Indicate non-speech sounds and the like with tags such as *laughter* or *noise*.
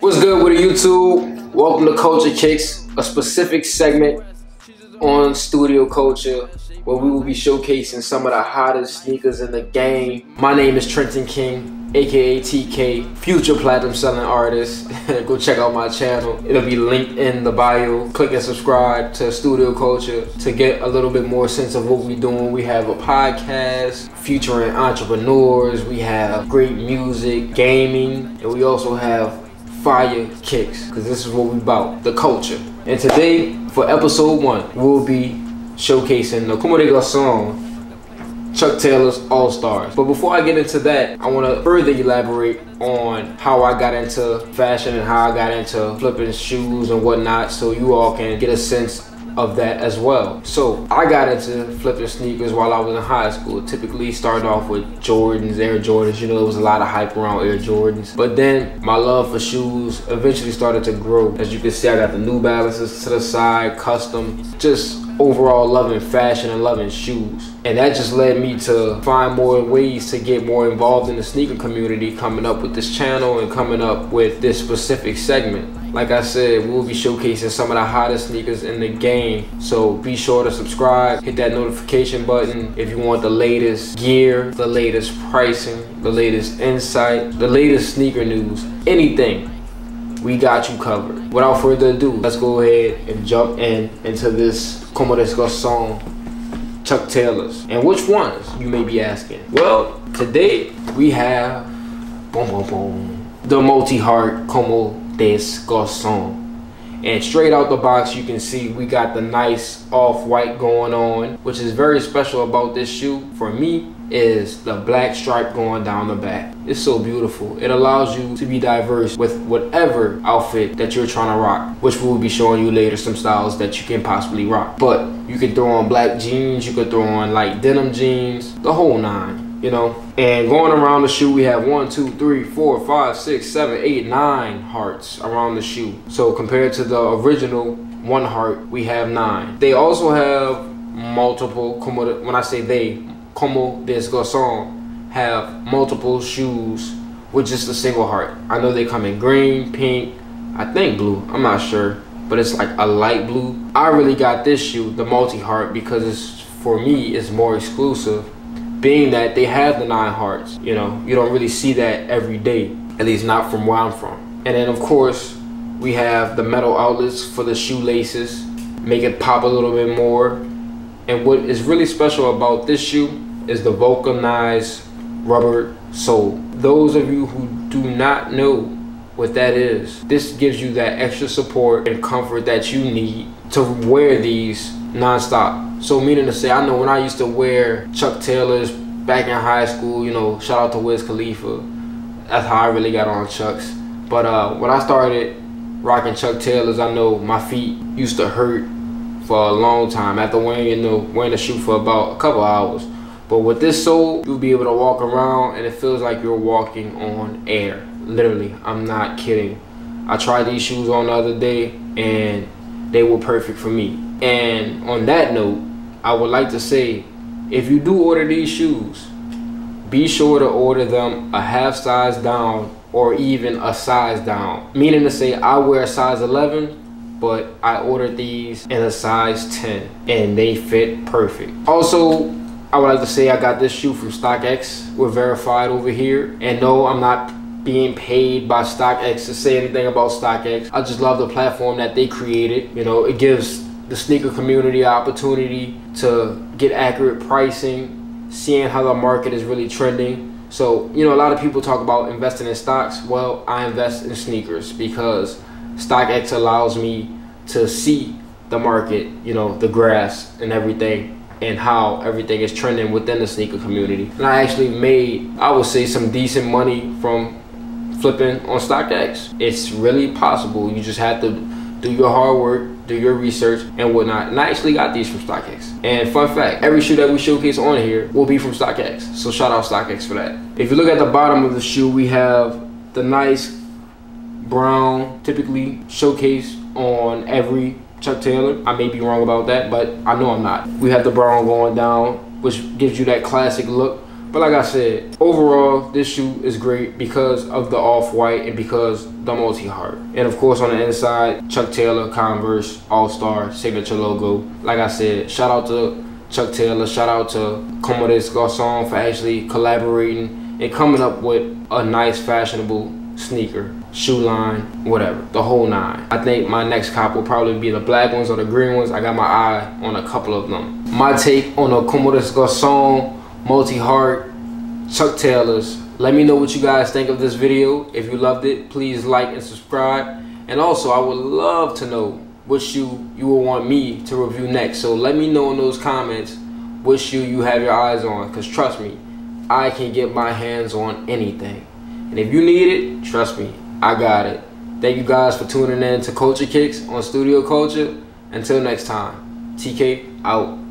What's good with YouTube? Welcome to Culture Kicks, a specific segment on studio culture where we will be showcasing some of the hottest sneakers in the game. My name is Trenton King, aka TK, future platinum selling artist. *laughs* Go check out my channel. It'll be linked in the bio. Click and subscribe to Studio Culture to get a little bit more sense of what we're doing. We have a podcast featuring entrepreneurs, we have great music, gaming, and we also have fire kicks because this is what we about the culture and today for episode one we'll be showcasing the Comme des Garçons Chuck Taylor's All Stars. But before I get into that, I want to further elaborate on how I got into fashion and how I got into flipping shoes and whatnot so you all can get a sense of that as well. So I got into flipping sneakers while I was in high school. Typically started off with Jordans, Air Jordans. You know, there was a lot of hype around Air Jordans. But then my love for shoes eventually started to grow. As you can see, I got the New Balances to the side, custom, just overall loving fashion and loving shoes. And that just led me to find more ways to get more involved in the sneaker community coming up with this channel and coming up with this specific segment. Like I said, we'll be showcasing some of the hottest sneakers in the game. So be sure to subscribe, hit that notification button if you want the latest gear, the latest pricing, the latest insight, the latest sneaker news, anything. We got you covered. Without further ado, let's go ahead and jump in into this Como des song, Chuck Taylors. And which ones, you may be asking? Well, today we have boom, boom, boom, the multi-heart Comme des Garçons. And straight out the box, you can see we got the nice off-white going on, which is very special about this shoe for me is the black stripe going down the back. It's so beautiful. It allows you to be diverse with whatever outfit that you're trying to rock, which we'll be showing you later some styles that you can possibly rock. But you can throw on black jeans, you could throw on light denim jeans, the whole nine you know. And going around the shoe, we have one, two, three, four, five, six, seven, eight, nine hearts around the shoe. So compared to the original one heart, we have nine. They also have multiple, when I say they, comme des garçons, have multiple shoes with just a single heart. I know they come in green, pink, I think blue, I'm not sure. But it's like a light blue. I really got this shoe, the multi-heart, because it's for me, it's more exclusive being that they have the nine hearts. You know, you don't really see that every day, at least not from where I'm from. And then of course, we have the metal outlets for the shoelaces, make it pop a little bit more. And what is really special about this shoe is the vulcanized rubber sole. Those of you who do not know what that is, this gives you that extra support and comfort that you need to wear these non-stop so meaning to say, I know when I used to wear Chuck Taylors back in high school, you know, shout out to Wiz Khalifa. That's how I really got on Chucks. But uh, when I started rocking Chuck Taylors, I know my feet used to hurt for a long time after wearing, you know, wearing the shoe for about a couple hours. But with this sole, you'll be able to walk around and it feels like you're walking on air. Literally, I'm not kidding. I tried these shoes on the other day and they were perfect for me. And on that note, I would like to say, if you do order these shoes, be sure to order them a half size down or even a size down. Meaning to say I wear a size 11, but I ordered these in a size 10 and they fit perfect. Also, I would like to say I got this shoe from StockX. We're verified over here. And no, I'm not being paid by StockX to say anything about StockX. I just love the platform that they created. You know, it gives the sneaker community opportunity to get accurate pricing, seeing how the market is really trending. So, you know, a lot of people talk about investing in stocks. Well, I invest in sneakers because StockX allows me to see the market, you know, the grass and everything and how everything is trending within the sneaker community. And I actually made, I would say, some decent money from flipping on StockX. It's really possible. You just have to do your hard work, do your research and whatnot. And I actually got these from StockX. And fun fact, every shoe that we showcase on here will be from StockX. So shout out StockX for that. If you look at the bottom of the shoe, we have the nice brown, typically showcased on every Chuck Taylor. I may be wrong about that, but I know I'm not. We have the brown going down, which gives you that classic look But like I said, overall, this shoe is great because of the off-white and because the multi-heart. And of course, on the inside, Chuck Taylor, Converse, All-Star, signature logo. Like I said, shout out to Chuck Taylor, shout out to Comme des Garçons for actually collaborating and coming up with a nice, fashionable sneaker, shoe line, whatever, the whole nine. I think my next cop will probably be the black ones or the green ones. I got my eye on a couple of them. My take on the Comme des Garçons multi-heart Chuck Taylors. Let me know what you guys think of this video. If you loved it, please like and subscribe. And also, I would love to know what shoe you will want me to review next. So let me know in those comments what shoe you have your eyes on. Because trust me, I can get my hands on anything. And if you need it, trust me, I got it. Thank you guys for tuning in to Culture Kicks on Studio Culture. Until next time, TK out.